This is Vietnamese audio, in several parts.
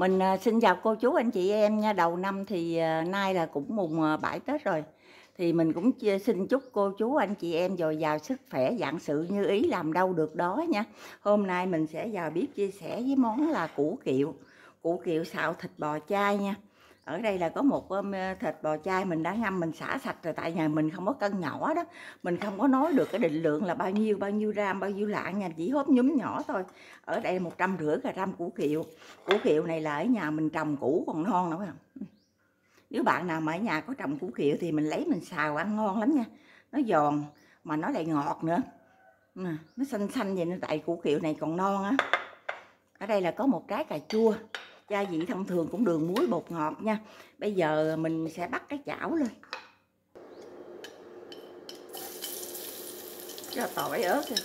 Mình à, xin chào cô chú anh chị em nha. Đầu năm thì à, nay là cũng mùng à, 7 Tết rồi. Thì mình cũng xin chúc cô chú anh chị em dồi dào sức khỏe, dạng sự như ý làm đâu được đó nha. Hôm nay mình sẽ vào bếp chia sẻ với món là củ kiệu. Củ kiệu xào thịt bò chai nha. Ở đây là có một thịt bò chai mình đã ngâm mình xả sạch rồi tại nhà mình không có cân nhỏ đó. Mình không có nói được cái định lượng là bao nhiêu bao nhiêu gram bao nhiêu lạng nha, chỉ hốp nhúm nhỏ thôi. Ở đây một trăm rưỡi gram củ kiệu. Củ kiệu này là ở nhà mình trồng củ còn non nữa không nếu bạn nào mà ở nhà có trồng củ kiệu thì mình lấy mình xào ăn ngon lắm nha. Nó giòn mà nó lại ngọt nữa. Nó xanh xanh vậy nó tại củ kiệu này còn non á. Ở đây là có một trái cà chua gia vị thông thường cũng đường muối bột ngọt nha. Bây giờ mình sẽ bắt cái chảo lên. Cho tỏi ớt lên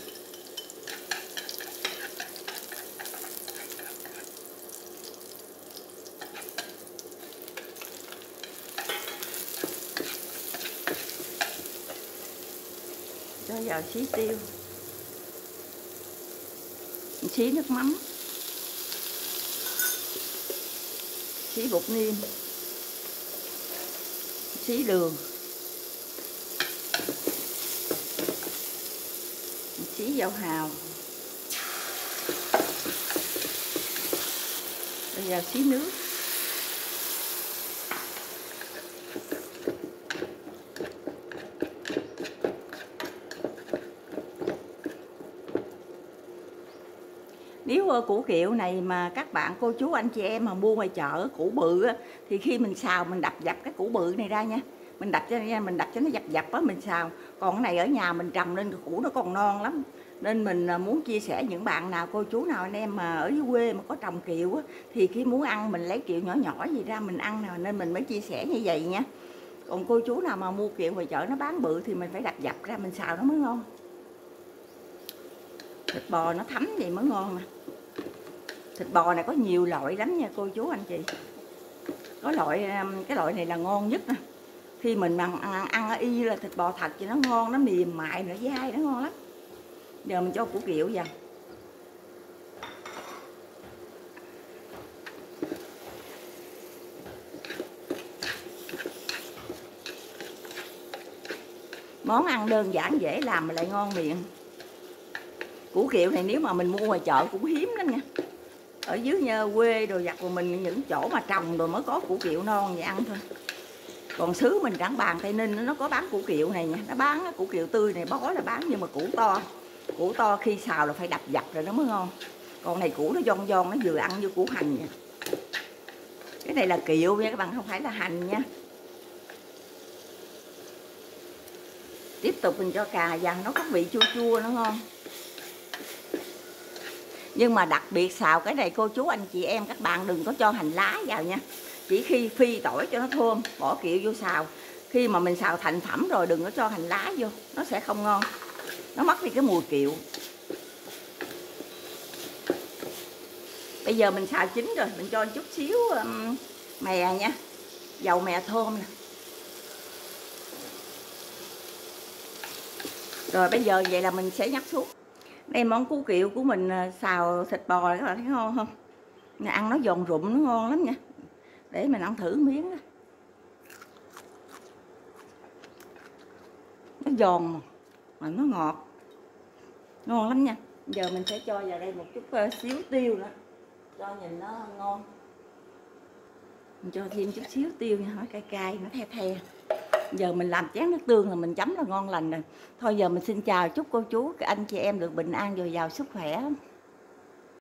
cho vào xí tiêu. Xí nước mắm. Xí bột niêm xí đường xí dầu hào. Bây giờ xí nước. Nếu củ kiệu này mà các bạn cô chú anh chị em mà mua ngoài chợ củ bự á, thì khi mình xào mình đập dập cái củ bự này ra nha. Mình đập cho mình đập cho nó dập dập á mình xào. Còn cái này ở nhà mình trồng lên củ nó còn non lắm. Nên mình à, muốn chia sẻ những bạn nào cô chú nào anh em mà ở dưới quê mà có trồng kiệu á, thì khi muốn ăn mình lấy kiệu nhỏ nhỏ gì ra mình ăn nào nên mình mới chia sẻ như vậy nha. Còn cô chú nào mà mua kiệu ngoài chợ nó bán bự thì mình phải đập dập ra mình xào nó mới ngon. Thịt bò nó thấm vậy mới ngon nè thịt bò này có nhiều loại lắm nha cô chú anh chị. Có loại um, cái loại này là ngon nhất nè. Khi mình ăn, ăn, ăn y là thịt bò thật thì nó ngon nó mềm mại nó dai nó ngon lắm. Giờ mình cho củ kiệu vào. Món ăn đơn giản dễ làm mà lại ngon miệng. Củ kiệu này nếu mà mình mua ngoài chợ cũng hiếm lắm nha ở dưới nhà quê đồ giặt của mình, những chỗ mà trồng rồi mới có củ kiệu non vậy ăn thôi. Còn xứ mình trảng bàn, tây ninh nó có bán củ kiệu này nha. Nó bán củ kiệu tươi này bó là bán nhưng mà củ to. Củ to khi xào là phải đập dập rồi nó mới ngon. Còn này củ nó giòn giòn, nó vừa ăn như củ hành nha. Cái này là kiệu nha, các bạn, không phải là hành nha. Tiếp tục mình cho cà vào nó có vị chua chua, nó ngon nhưng mà đặc biệt xào cái này cô chú anh chị em các bạn đừng có cho hành lá vào nha. Chỉ khi phi tỏi cho nó thơm bỏ kiệu vô xào. Khi mà mình xào thành phẩm rồi đừng có cho hành lá vô nó sẽ không ngon. Nó mất đi cái mùi kiệu. Bây giờ mình xào chín rồi mình cho chút xíu um, mè nha. Dầu mè thơm nè. Rồi bây giờ vậy là mình sẽ nhắc xuống đây món cú kiệu của mình à, xào thịt bò này các bạn thấy ngon không? Nè, ăn nó giòn rụm nó ngon lắm nha. Để mình ăn thử miếng đó. nó giòn mà, mà nó ngọt. Ngon lắm nha. Giờ mình sẽ cho vào đây một chút uh, xíu tiêu nữa. Cho nhìn nó ngon. Mình cho thêm chút xíu tiêu nha nó cay cay nó the the giờ mình làm chén nước tương là mình chấm là ngon lành rồi. Thôi giờ mình xin chào, chúc cô chú, các anh chị em được bình an, dồi dào, sức khỏe.